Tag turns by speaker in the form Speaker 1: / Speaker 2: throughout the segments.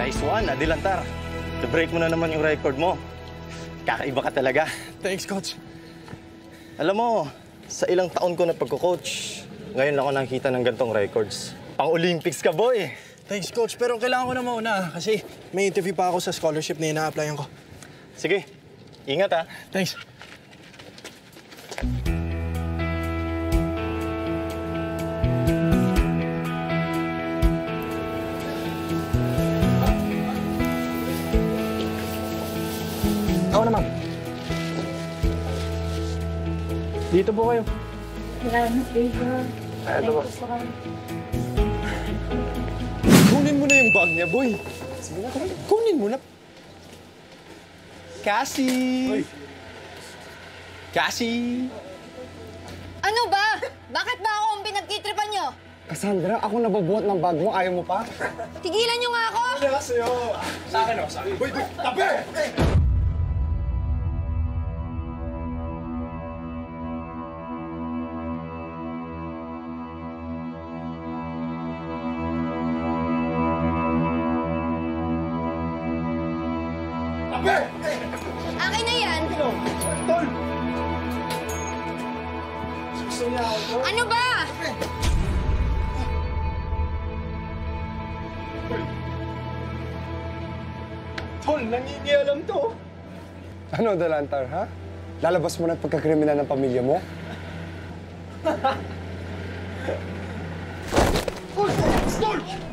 Speaker 1: Nice one, Adilantar. Na-break mo na naman yung record mo. Kakaiba ka talaga.
Speaker 2: Thanks, Coach.
Speaker 1: Alam mo, sa ilang taon ko na pagko-coach, ngayon lang ako nakita ng gantong records. Pang-Olympics ka, boy!
Speaker 2: Thanks, Coach. Pero kailangan ko na mauna kasi may interview pa ako sa scholarship na ina-applyan ko.
Speaker 1: Sige, ingat ha.
Speaker 2: Thanks. Dito po kayo.
Speaker 3: Salamat.
Speaker 2: Eto ba?
Speaker 3: Thank you so.
Speaker 2: Kunin mo na yung bag niya, boy. Sige na, kunin mo na. Cassie! Cassie!
Speaker 4: Ano ba? Bakit ba ako ang pinagtitripan nyo?
Speaker 5: Cassandra, ako nababuhat ng bag mo. Ayaw mo pa?
Speaker 4: Tigilan nyo nga ako!
Speaker 2: Kaya sa'yo. Sa akin, oh, sa akin. Boy, boy, tabi! Tabi!
Speaker 4: Ano ba?
Speaker 2: Tol, nangingialam to.
Speaker 5: Ano, Dalantar, ha? Lalabas mo na at pagkakriminal ng pamilya mo?
Speaker 2: Tol! Tol!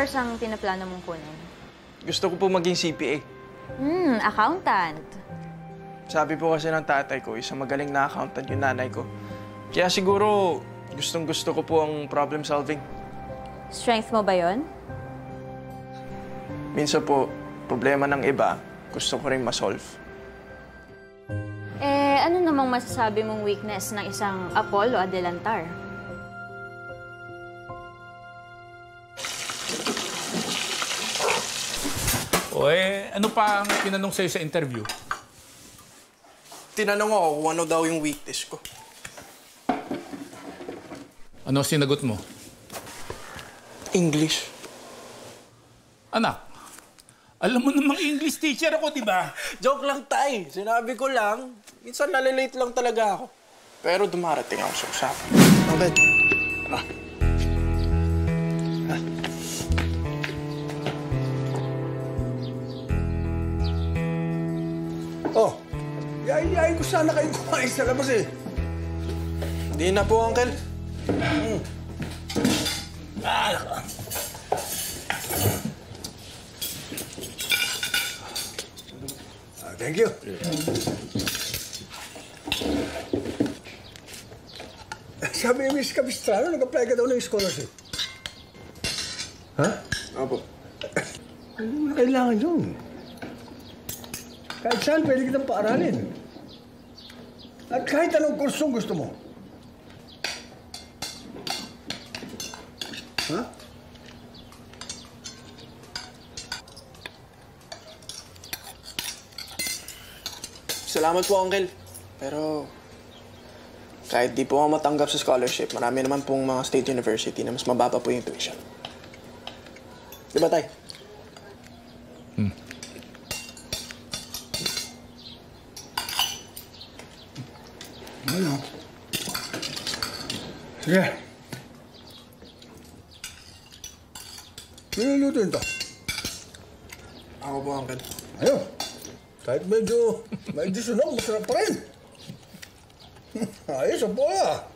Speaker 6: Course ang pinaplano mong kunin?
Speaker 2: Gusto ko po maging CPA.
Speaker 6: Hmm, accountant.
Speaker 2: Sabi po kasi ng tatay ko, isang magaling na accountant yung nanay ko. Kaya siguro, gustong gusto ko po ang problem solving.
Speaker 6: Strength mo ba yon?
Speaker 2: Minsan po, problema ng iba, gusto ko rin ma-solve.
Speaker 6: Eh, ano namang masasabi mong weakness ng isang Apollo Adelantar?
Speaker 7: O eh, ano pa ang tinanong sa'yo sa interview?
Speaker 2: Tinanong ako kung ano daw yung weakness ko.
Speaker 7: Ano sinagot mo?
Speaker 2: English.
Speaker 7: Anak, alam mo namang English teacher ako, di ba?
Speaker 2: Joke lang, tay. Sinabi ko lang, minsan nalilate lang talaga ako. Pero dumarating ako sa usapan. Abed. Ah. Ah.
Speaker 8: Yayayain ko sana kayo kumain sa labas eh.
Speaker 2: Hindi na po, Uncle.
Speaker 8: Ah, thank you. Sabi ni Miss Capistrano, nag-apply ka daw ng scholarship. Ha?
Speaker 2: Opo.
Speaker 8: Ano mo na kailangan yun? Kahit saan, pwede kitang paaralin. At kahit anong kursong gusto mo. Ha?
Speaker 2: Salamat po, Uncle. Pero kahit di po ako matanggap sa scholarship, marami naman pong mga state university na mas mababa po yung tuition. Di ba?
Speaker 8: Sige. Sino luto ito?
Speaker 2: Ako po, Uncle.
Speaker 8: Ayun. Kahit medyo, medyo sunog, masarap pa rin. Ayos, ang bola.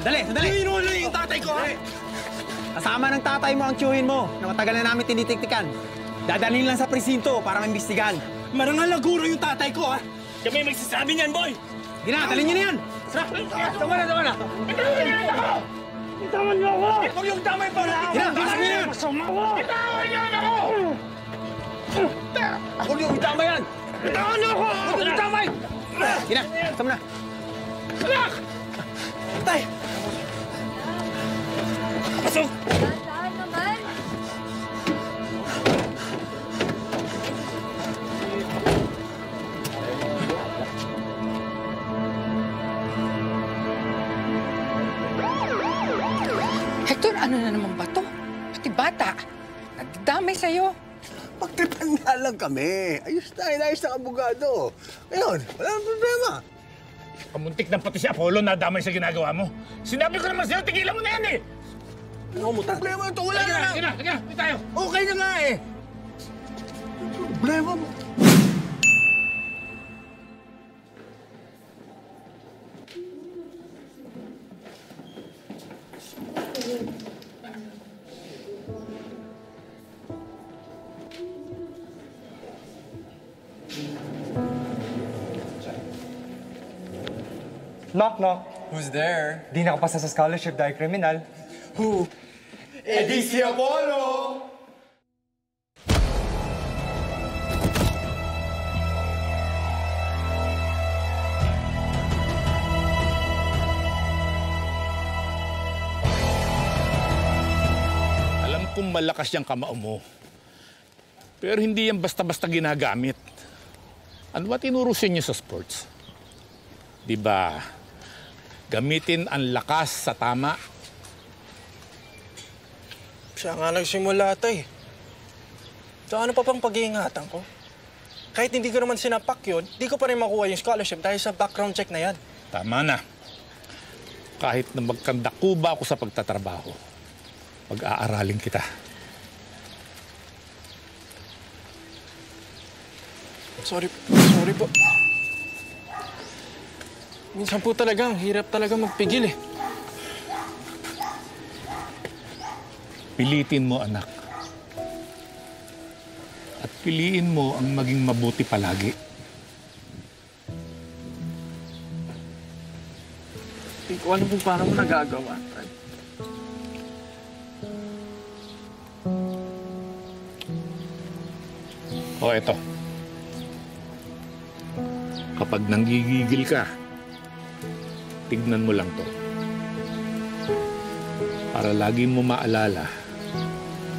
Speaker 9: Dali, sandali! Inulo yung tatay ko, ha? Kasama ng tatay mo ang tiyuhin mo na matagal na namin tinitiktikan. Dadalhin lang sa presinto para maimbestigahan. Marangal na guro yung tatay ko, ha? Kami magsasabi niyan, boy! Hindi na, dalhin niyo na yan! Tara! Tama na, tama na! Itawan niyo ako! Itawan niyo ako! Huwag yung damay pa na! Hindi na, bilisan niyo yan! Itawan niyo ako! Ako yung itama yan! Itawan niyo ako! Ako yung itamay! Hindi na, tama na! Anak! Tay! Pasok!
Speaker 4: Dahan naman.
Speaker 10: Hector, ano na naman ba to? Pati bata. Nagdamay sa'yo.
Speaker 8: Magtripan nga lang kami. Ayos na, inayos ng abogado. Ngayon, wala nang problema.
Speaker 7: Kamuntik na pati si Apollo na damay sa ginagawa mo. Sinabi ko naman sa'yo, tigilan mo na yan eh!
Speaker 8: Ano mo problema ito? Wala na
Speaker 7: sige na, sige na, tayo.
Speaker 8: Okay na nga eh. Problema mo.
Speaker 5: Knock, knock.
Speaker 9: Who's there?
Speaker 5: Di nakapasa sa scholarship dahil kriminal.
Speaker 9: Who?
Speaker 1: Eddie si Apollo!
Speaker 7: Alam kong malakas yung kamao mo. Pero hindi yan basta-basta ginagamit. Ano ba tinuro sa inyo sa sports? Di ba? Gamitin ang lakas sa tama.
Speaker 2: Siya nga nagsimula, Tay. So ano pa pang pag-iingatan ko? Kahit hindi ko naman sinapak yun, di ko pa rin makuha yung scholarship dahil sa background check na yan.
Speaker 7: Tama na. Kahit na magkandakuba ako sa pagtatrabaho, pag-aaralin kita.
Speaker 2: Sorry, sorry po. Minsan po talaga, ang hirap talaga magpigil eh.
Speaker 7: Pilitin mo, anak. At piliin mo ang maging mabuti palagi.
Speaker 2: Hindi ko alam kung paano mo nagagawa.
Speaker 7: O, eto. Kapag nanggigigil ka, tignan mo lang to. Para lagi mo maalala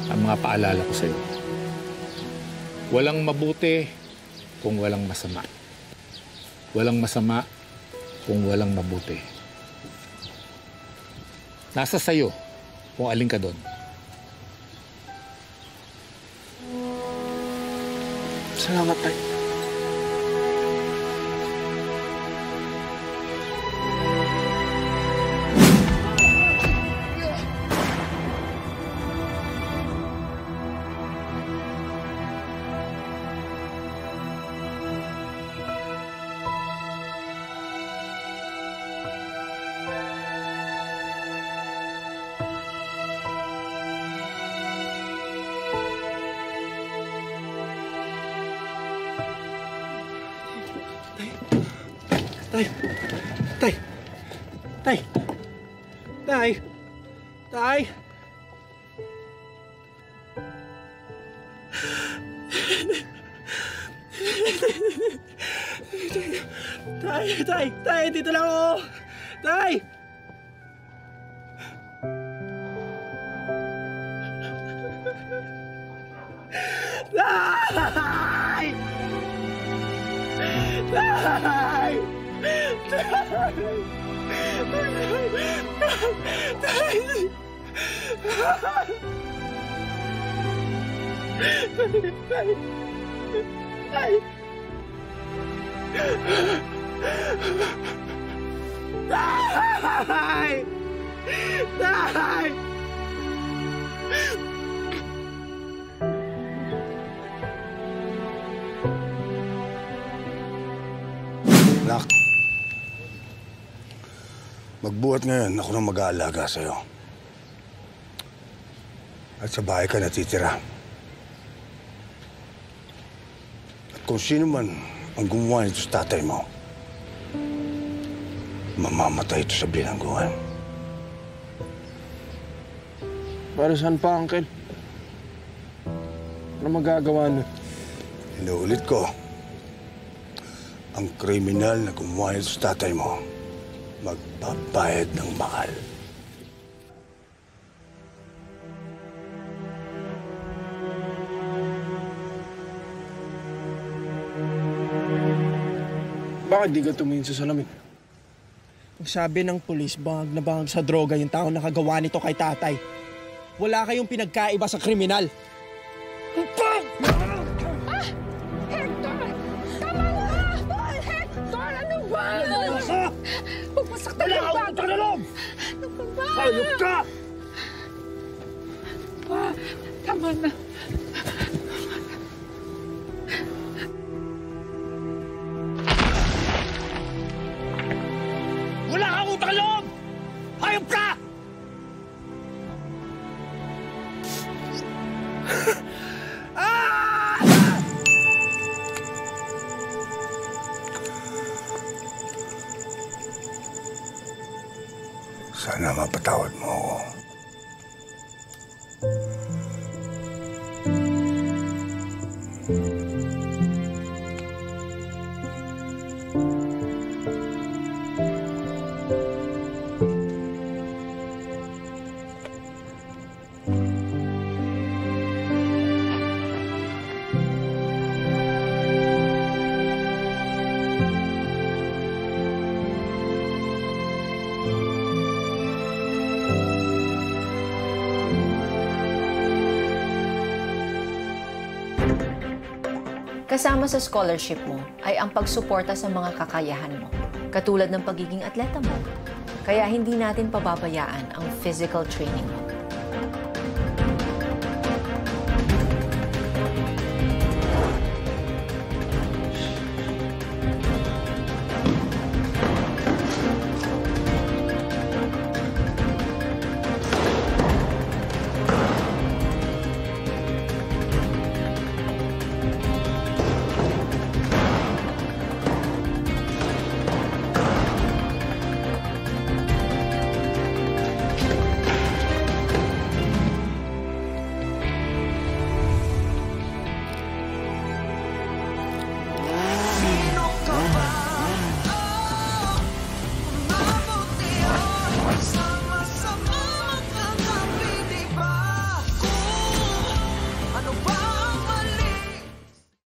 Speaker 7: ang mga paalala ko sa'yo. Walang mabuti kung walang masama. Walang masama kung walang mabuti. Nasa sayo kung alin ka doon.
Speaker 2: Salamat, Tay.
Speaker 8: Tay! Tay! Tay! Tay!
Speaker 2: Tay! Tay, tay, tay, dito lang ako. Tay! Tay! Tay!
Speaker 8: Magbuhat ngayon ako nang mag-aalaga sa'yo. At sa bahay ka natitira. At kung sino man ang gumawa nito sa tatay mo, mamamatay ito sa bilangguan.
Speaker 4: Para saan pa, Uncle? Ano magagawa nun?
Speaker 8: Inuulit ko, ang kriminal na gumawa nito sa tatay mo, magbabayad ng mahal.
Speaker 4: Bakit di ka tumingin sa salamin? Ang sabi ng pulis, bangag na bangag sa droga yung tao nakagawa nito kay tatay. Wala kayong pinagkaiba sa kriminal.
Speaker 8: Hayop ka!
Speaker 7: Pa, tama na.
Speaker 8: Wala kang utang loob! Hayop ka! Sana mapatawad mo ako.
Speaker 11: Kasama sa scholarship mo ay ang pagsuporta sa mga kakayahan mo, katulad ng pagiging atleta mo. Kaya hindi natin pababayaan ang physical training mo.